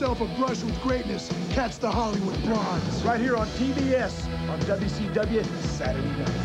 yourself a brush with greatness, catch the Hollywood bronze Right here on TBS on WCW Saturday night.